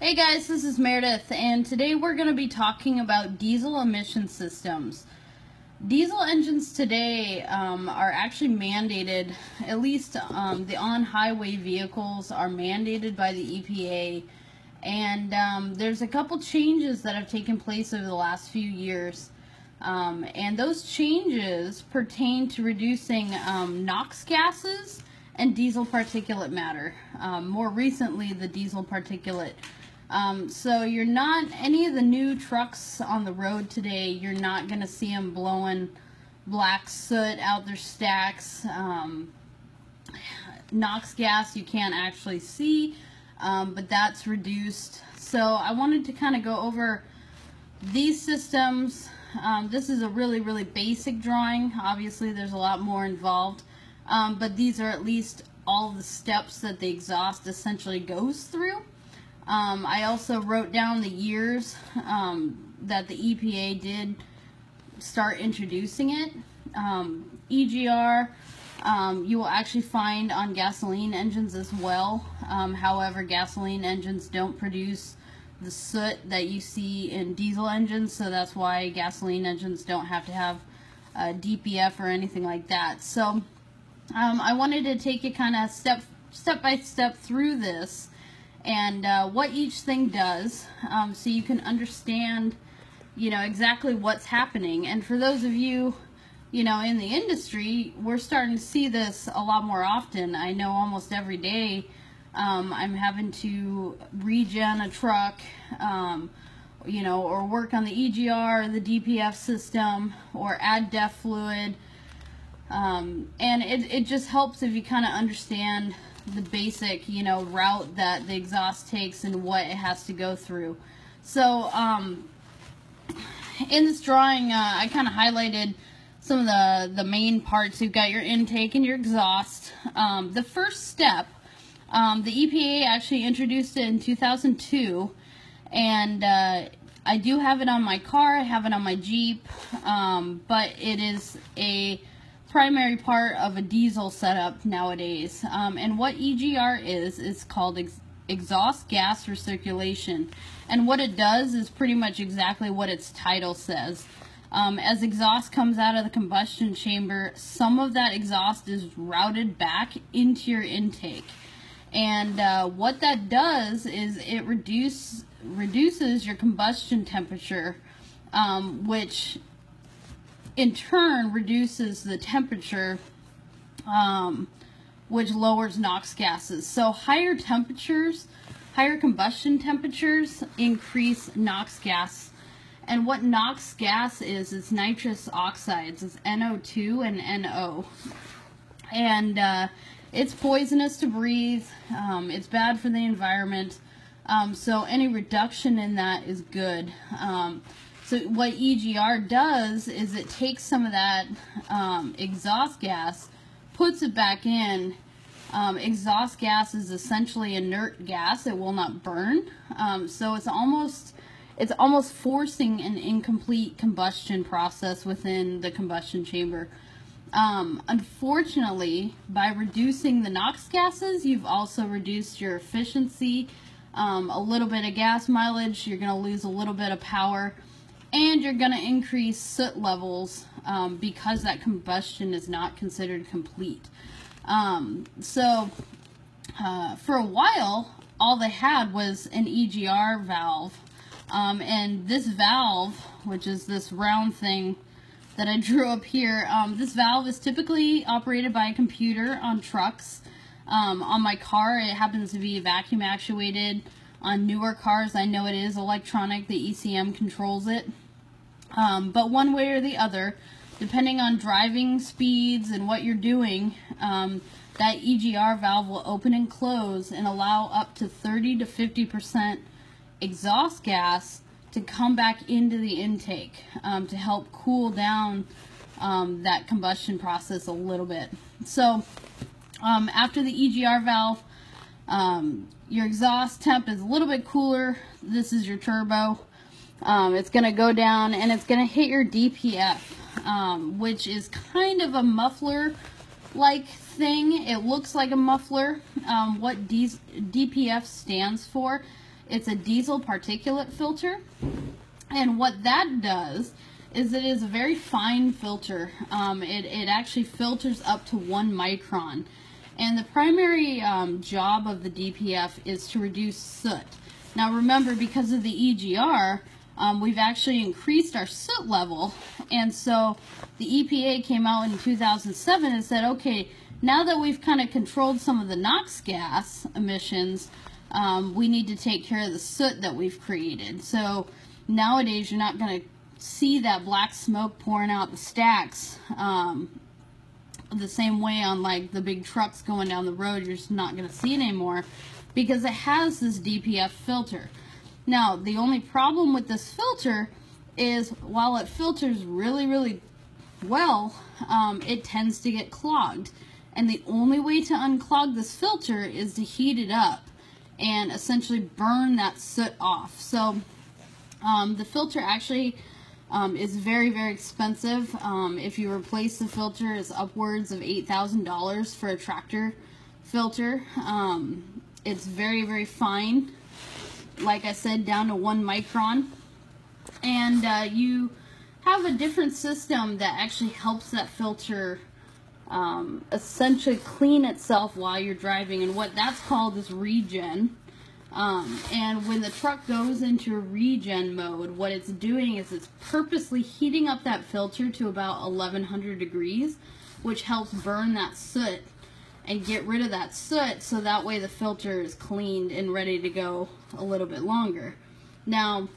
Hey guys, this is Meredith, and today we're going to be talking about diesel emission systems. Diesel engines today um, are actually mandated, at least um, the on-highway vehicles are mandated by the EPA, and um, there's a couple changes that have taken place over the last few years. Um, and those changes pertain to reducing um, NOx gases and diesel particulate matter. Um, more recently, the diesel particulate. Um, so you're not, any of the new trucks on the road today, you're not going to see them blowing black soot out their stacks. Um, NOx gas you can't actually see, um, but that's reduced. So I wanted to kind of go over these systems. Um, this is a really, really basic drawing. Obviously, there's a lot more involved. Um, but these are at least all the steps that the exhaust essentially goes through. Um, I also wrote down the years um, that the EPA did start introducing it. Um, EGR um, you will actually find on gasoline engines as well. Um, however, gasoline engines don't produce the soot that you see in diesel engines, so that's why gasoline engines don't have to have DPF or anything like that. So um, I wanted to take it kind of step step by step through this and uh, what each thing does um, so you can understand you know exactly what's happening. And for those of you you know in the industry we're starting to see this a lot more often. I know almost every day um, I'm having to regen a truck um, you know or work on the EGR or the DPF system or add DEF fluid um, and it, it just helps if you kind of understand the basic, you know, route that the exhaust takes and what it has to go through. So, um, in this drawing, uh, I kind of highlighted some of the, the main parts. You've got your intake and your exhaust. Um, the first step, um, the EPA actually introduced it in 2002, and uh, I do have it on my car, I have it on my Jeep, um, but it is a primary part of a diesel setup nowadays. Um, and what EGR is, is called ex exhaust gas recirculation. And what it does is pretty much exactly what its title says. Um, as exhaust comes out of the combustion chamber, some of that exhaust is routed back into your intake. And uh, what that does is it reduce, reduces your combustion temperature, um, which in turn reduces the temperature, um, which lowers NOx gases. So higher temperatures, higher combustion temperatures increase NOx gas. And what NOx gas is, is nitrous oxides. It's NO2 and NO. And uh, it's poisonous to breathe. Um, it's bad for the environment. Um, so any reduction in that is good. Um, so what EGR does is it takes some of that um, exhaust gas, puts it back in. Um, exhaust gas is essentially inert gas; it will not burn. Um, so it's almost it's almost forcing an incomplete combustion process within the combustion chamber. Um, unfortunately, by reducing the NOx gases, you've also reduced your efficiency, um, a little bit of gas mileage. You're going to lose a little bit of power and you're going to increase soot levels um, because that combustion is not considered complete. Um, so uh, for a while, all they had was an EGR valve. Um, and this valve, which is this round thing that I drew up here, um, this valve is typically operated by a computer on trucks. Um, on my car, it happens to be vacuum actuated. On newer cars, I know it is electronic. The ECM controls it. Um, but one way or the other, depending on driving speeds and what you're doing, um, that EGR valve will open and close and allow up to 30 to 50% exhaust gas to come back into the intake um, to help cool down um, that combustion process a little bit. So um, after the EGR valve, um, your exhaust temp is a little bit cooler. This is your turbo. Um, it's going to go down and it's going to hit your DPF, um, which is kind of a muffler-like thing. It looks like a muffler. Um, what D DPF stands for It's a diesel particulate filter. And what that does is it is a very fine filter. Um, it, it actually filters up to one micron. And the primary um, job of the DPF is to reduce soot. Now remember, because of the EGR, um, we've actually increased our soot level. And so the EPA came out in 2007 and said, okay, now that we've kind of controlled some of the NOx gas emissions, um, we need to take care of the soot that we've created. So nowadays you're not going to see that black smoke pouring out the stacks um, the same way on like the big trucks going down the road. You're just not going to see it anymore because it has this DPF filter. Now, the only problem with this filter is while it filters really, really well, um, it tends to get clogged. And the only way to unclog this filter is to heat it up and essentially burn that soot off. So um, the filter actually um, is very, very expensive. Um, if you replace the filter, it's upwards of $8,000 for a tractor filter. Um, it's very, very fine. Like I said, down to one micron. And uh, you have a different system that actually helps that filter um, essentially clean itself while you're driving. And what that's called is regen. Um, and when the truck goes into regen mode, what it's doing is it's purposely heating up that filter to about 1100 degrees, which helps burn that soot and get rid of that soot so that way the filter is cleaned and ready to go a little bit longer. Now,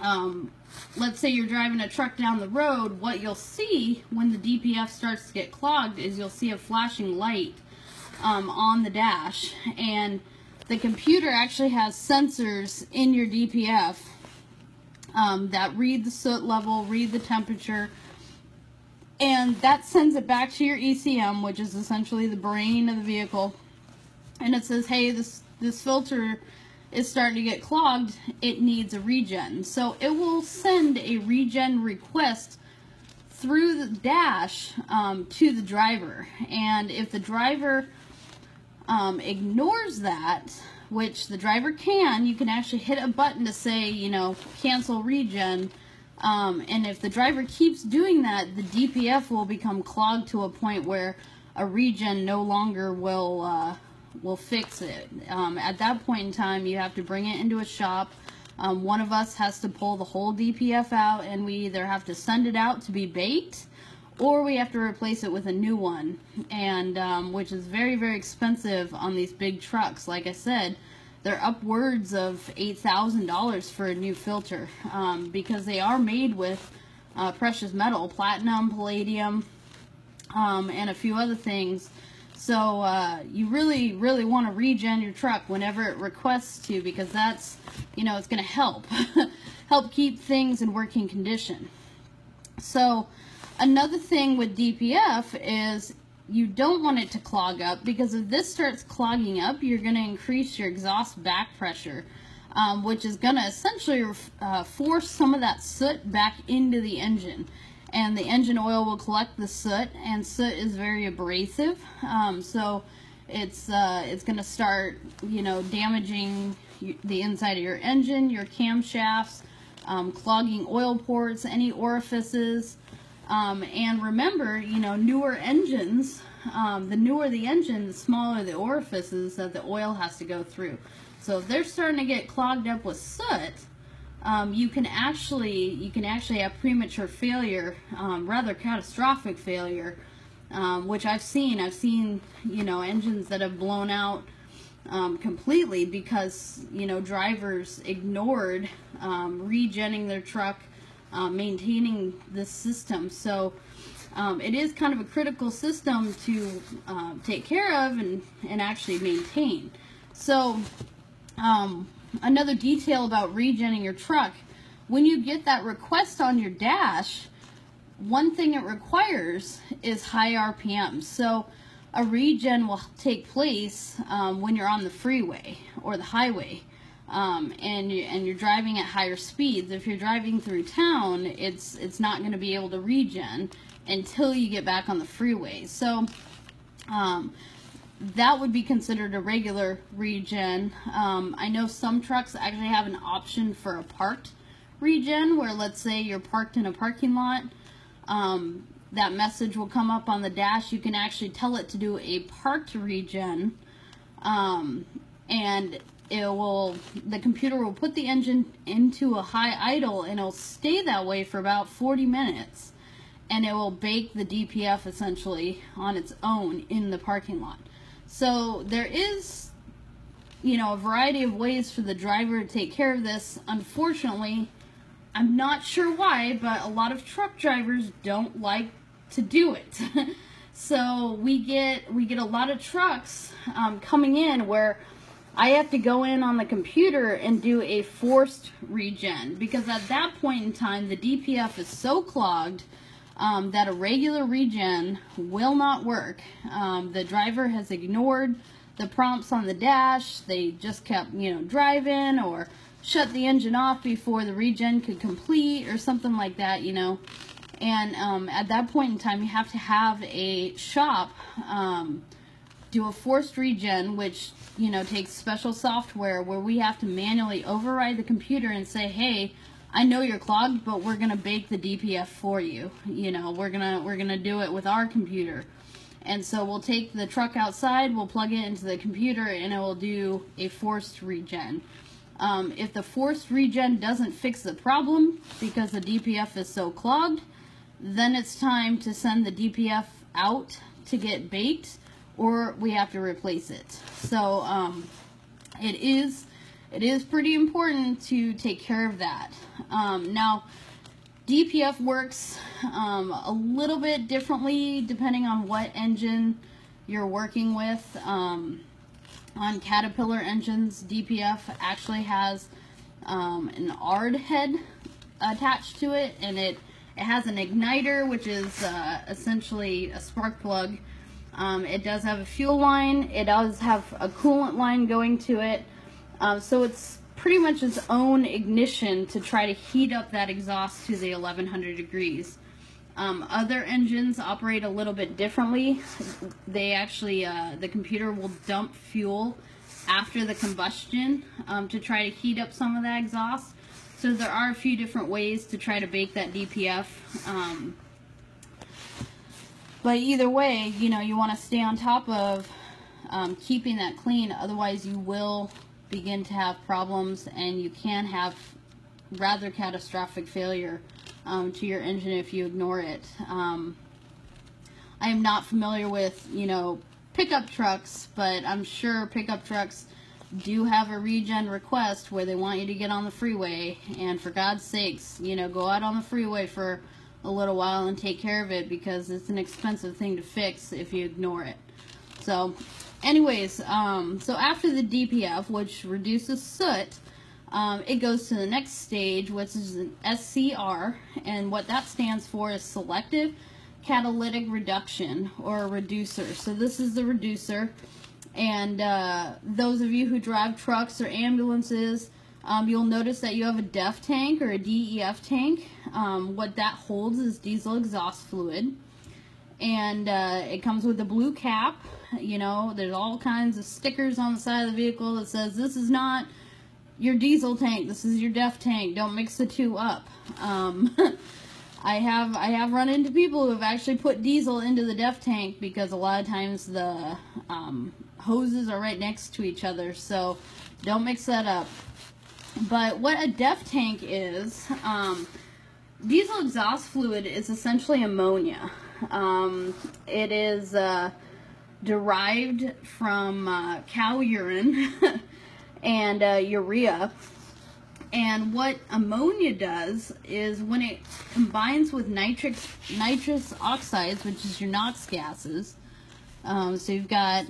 um, let's say you're driving a truck down the road, what you'll see when the DPF starts to get clogged is you'll see a flashing light um, on the dash and the computer actually has sensors in your DPF um, that read the soot level, read the temperature, and that sends it back to your ECM, which is essentially the brain of the vehicle. And it says, hey, this, this filter is starting to get clogged. It needs a regen. So it will send a regen request through the dash um, to the driver. And if the driver um, ignores that, which the driver can, you can actually hit a button to say, you know, cancel regen. Um, and if the driver keeps doing that, the DPF will become clogged to a point where a regen no longer will uh, will fix it. Um, at that point in time, you have to bring it into a shop. Um, one of us has to pull the whole DPF out, and we either have to send it out to be baked or we have to replace it with a new one, and um, which is very, very expensive on these big trucks. Like I said, they're upwards of $8,000 for a new filter um, because they are made with uh, precious metal, platinum, palladium, um, and a few other things. So uh, you really, really want to regen your truck whenever it requests to because that's, you know, it's going to help. help keep things in working condition. So Another thing with DPF is you don't want it to clog up because if this starts clogging up, you're going to increase your exhaust back pressure, um, which is going to essentially uh, force some of that soot back into the engine. And the engine oil will collect the soot, and soot is very abrasive, um, so it's uh, it's going to start, you know, damaging the inside of your engine, your camshafts, um, clogging oil ports, any orifices. Um, and remember, you know, newer engines, um, the newer the engine, the smaller the orifices that the oil has to go through. So if they're starting to get clogged up with soot, um, you can actually you can actually have premature failure, um, rather catastrophic failure, um, which I've seen. I've seen you know engines that have blown out um, completely because you know drivers ignored regenning their truck uh, maintaining this system. So um, it is kind of a critical system to uh, take care of and, and actually maintain. So um, another detail about regenning your truck, when you get that request on your dash, one thing it requires is high RPM. So a regen will take place um, when you're on the freeway or the highway um, and you, and you're driving at higher speeds. If you're driving through town, it's it's not going to be able to regen until you get back on the freeway. So um, that would be considered a regular regen. Um, I know some trucks actually have an option for a parked regen, where let's say you're parked in a parking lot. Um, that message will come up on the dash. You can actually tell it to do a parked regen. Um, and it will the computer will put the engine into a high idle and it'll stay that way for about 40 minutes and it will bake the DPF essentially on its own in the parking lot. So there is you know a variety of ways for the driver to take care of this. Unfortunately, I'm not sure why, but a lot of truck drivers don't like to do it. so we get we get a lot of trucks um, coming in where I have to go in on the computer and do a forced regen because at that point in time the DPF is so clogged um, that a regular regen will not work. Um, the driver has ignored the prompts on the dash. They just kept, you know, driving or shut the engine off before the regen could complete or something like that, you know. And um, at that point in time, you have to have a shop um, do a forced regen, which you know takes special software where we have to manually override the computer and say, hey, I know you're clogged, but we're gonna bake the DPF for you. You know, we're gonna we're gonna do it with our computer. And so we'll take the truck outside, we'll plug it into the computer, and it will do a forced regen. Um, if the forced regen doesn't fix the problem because the DPF is so clogged, then it's time to send the DPF out to get baked or we have to replace it. So um, it is it is pretty important to take care of that. Um, now, DPF works um, a little bit differently depending on what engine you're working with. Um, on Caterpillar engines, DPF actually has um, an ARD head attached to it, and it it has an igniter, which is uh, essentially a spark plug um, it does have a fuel line. It does have a coolant line going to it. Um, so it's pretty much its own ignition to try to heat up that exhaust to the 1100 degrees. Um, other engines operate a little bit differently. They actually, uh, the computer will dump fuel after the combustion um, to try to heat up some of that exhaust. So there are a few different ways to try to bake that DPF. Um, but either way, you know, you want to stay on top of um, keeping that clean. Otherwise, you will begin to have problems and you can have rather catastrophic failure um, to your engine if you ignore it. Um, I am not familiar with, you know, pickup trucks, but I'm sure pickup trucks do have a regen request where they want you to get on the freeway and for God's sakes, you know, go out on the freeway for a little while and take care of it because it's an expensive thing to fix if you ignore it. So, anyways, um, so after the DPF, which reduces soot, um, it goes to the next stage, which is an SCR, and what that stands for is selective catalytic reduction or a reducer. So this is the reducer, and uh, those of you who drive trucks or ambulances, um, you'll notice that you have a DEF tank or a DEF tank. Um, what that holds is diesel exhaust fluid. And uh, it comes with a blue cap. You know, there's all kinds of stickers on the side of the vehicle that says this is not your diesel tank. This is your DEF tank. Don't mix the two up. Um, I have I have run into people who have actually put diesel into the DEF tank because a lot of times the um, hoses are right next to each other. So don't mix that up. But what a DEF tank is, um, diesel exhaust fluid is essentially ammonia. Um, it is uh, derived from uh, cow urine and uh, urea. And what ammonia does is when it combines with nitric, nitrous oxides, which is your NOx gases, um, so you've got,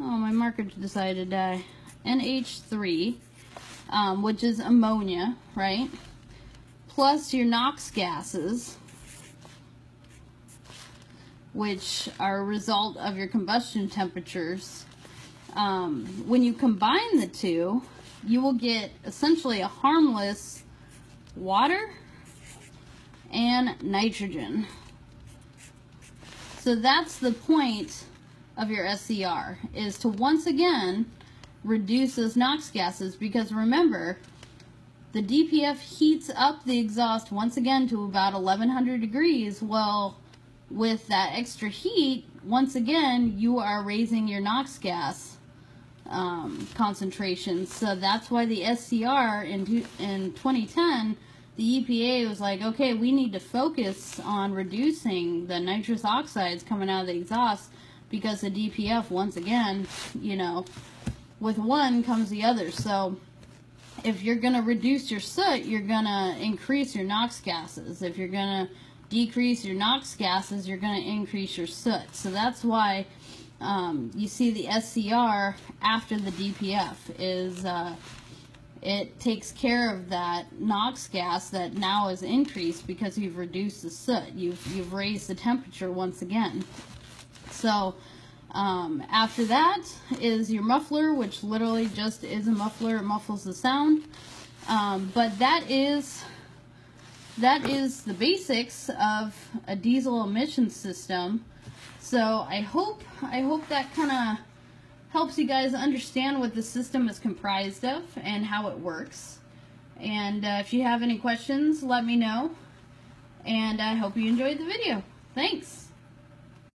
oh, my marker decided to die. NH3, um, which is ammonia, right? Plus your NOx gases, which are a result of your combustion temperatures. Um, when you combine the two, you will get essentially a harmless water and nitrogen. So that's the point of your SCR is to once again reduce those NOx gases because remember, the DPF heats up the exhaust once again to about 1100 degrees. Well, with that extra heat, once again, you are raising your NOx gas um, concentration. So that's why the SCR in, in 2010, the EPA was like, okay, we need to focus on reducing the nitrous oxides coming out of the exhaust because the DPF, once again, you know, with one comes the other. So if you're going to reduce your soot, you're going to increase your NOx gases. If you're going to decrease your NOx gases, you're going to increase your soot. So that's why um, you see the SCR after the DPF is uh, it takes care of that NOx gas that now is increased because you've reduced the soot. You've, you've raised the temperature once again. So um, after that is your muffler, which literally just is a muffler. It muffles the sound. Um, but that is that is the basics of a diesel emission system. So I hope I hope that kind of helps you guys understand what the system is comprised of and how it works. And uh, if you have any questions, let me know. And I hope you enjoyed the video. Thanks.